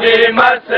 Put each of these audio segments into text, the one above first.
जी मस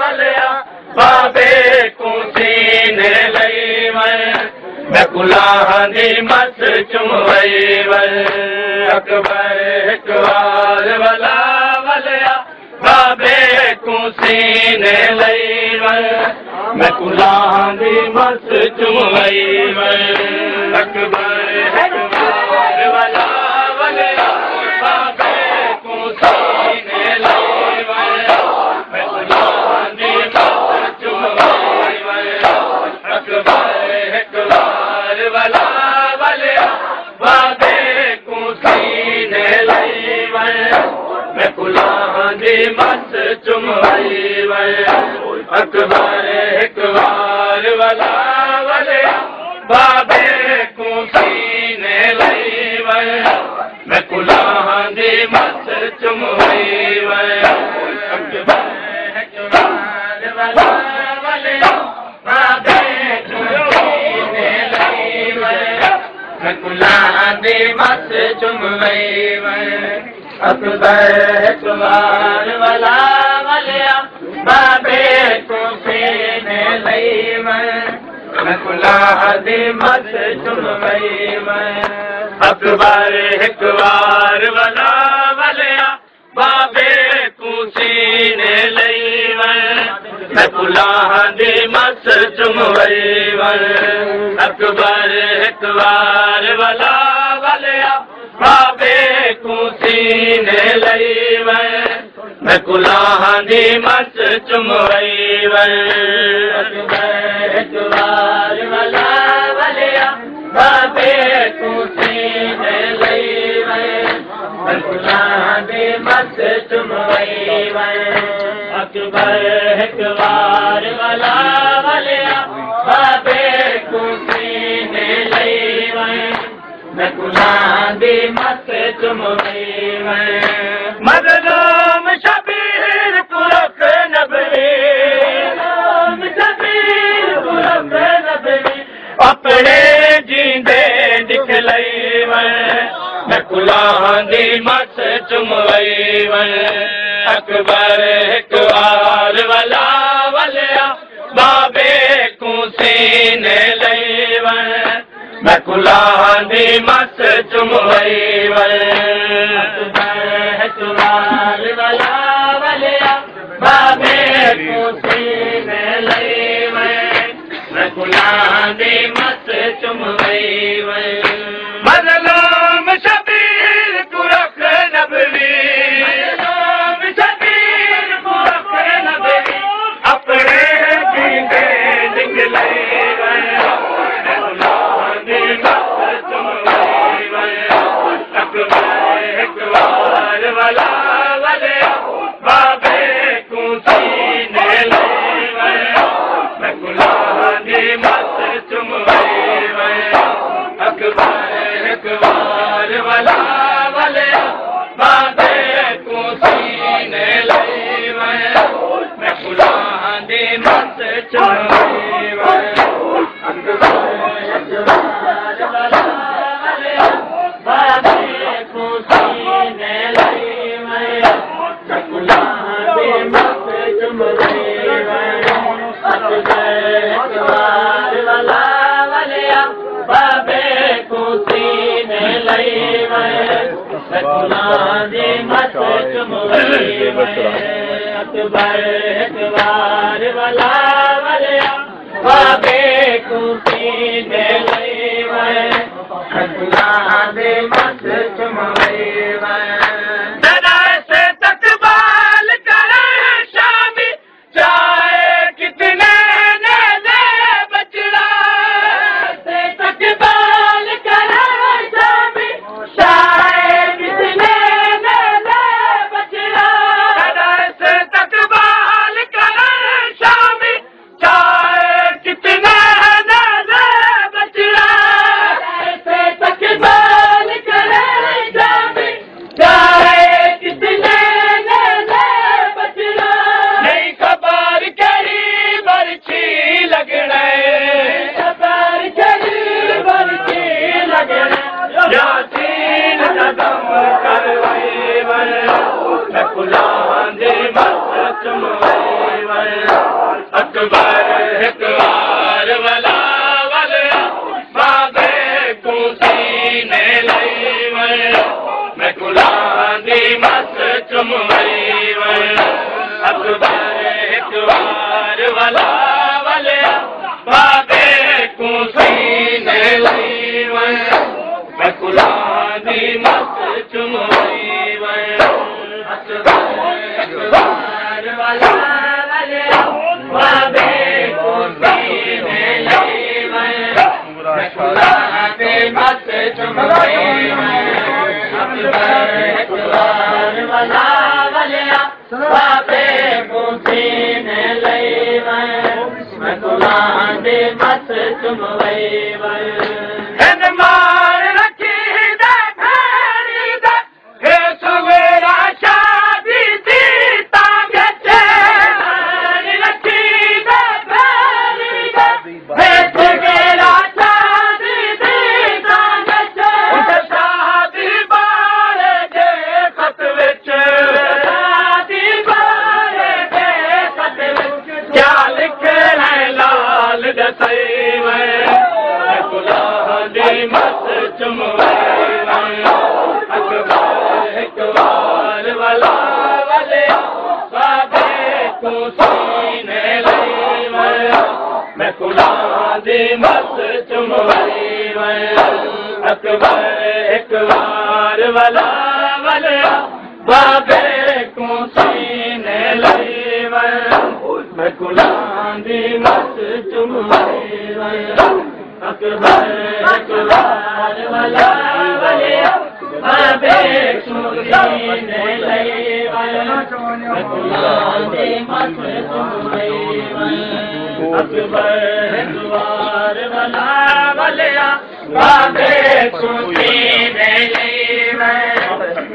वलिया बाबे जी मस चुम अकबर वलिया बाबे कुलाह जी मस चुम वई अकबर مس چم وئي اڪبر هڪ وار ولا وليا بابي اڪبر وار ولا وليا بابي ڪسيني لئي مين ڪلاهه جي مس چم وئي اڪبر هڪ وار ولا बाबे जी मस चुम वई अकबर वार वला वलिया। बाबे जी मस चुम वई अकबर चुम वई मदलोम शबीर कुरख नबी शबीर कुरख नबी अपने जींदे दिखलई मैं कुलाह जी मस चुम वई اڪبر ولا وليا بابي ڪسيني لئي مين ڪلاهه جي مس چم وئي هڪ وار ولا وليا بابي ڪسيني لئي مين ڪلاهه جي مس چم اڪبر هڪ وار ولا. وليا بابي ڪسيني لئي ڀڳوان मस्तेवारे गुलांदी اکبر चुनेव अकबर अ ڀڳوان دواري سٺي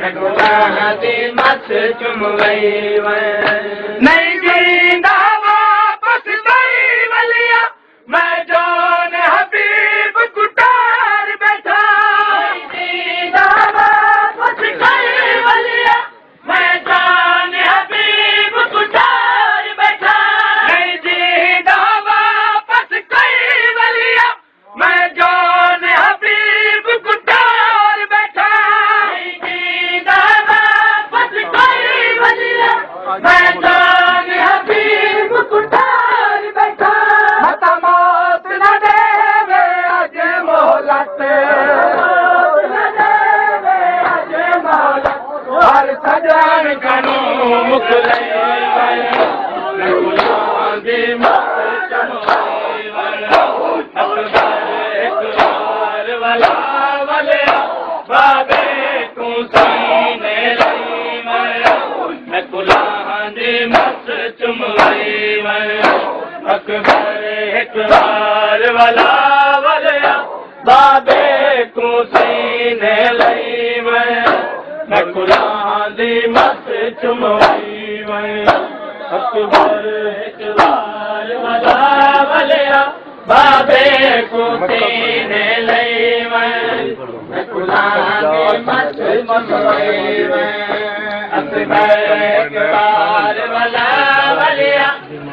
ڀڳوان تي مٿ बाबे कु न میں اکبر असी वीमे बार بابے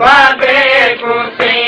बाबे سینے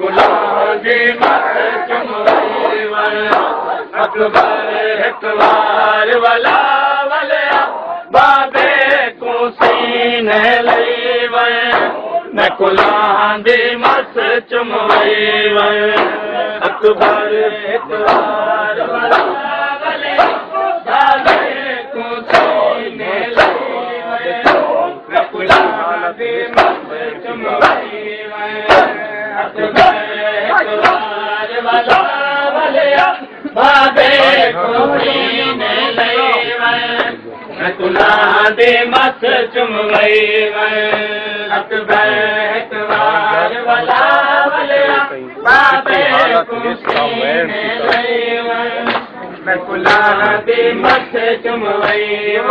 कुल मस चेव अकबार बला भले बाबे कोसी न कुल जी मस चेव अ कुले मथेव न कुले मथ चुमेव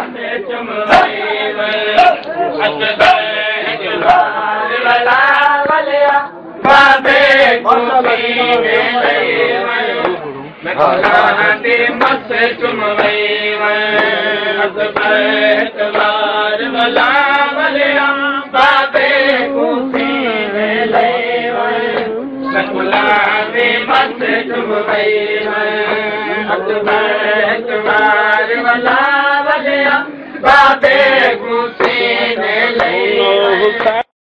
वई अकबर अकबर वला वलिया बाबे कुसी में लई सकुला दे मस चुम वई अकबर अकबर वला वलिया बाबे कुसी में लई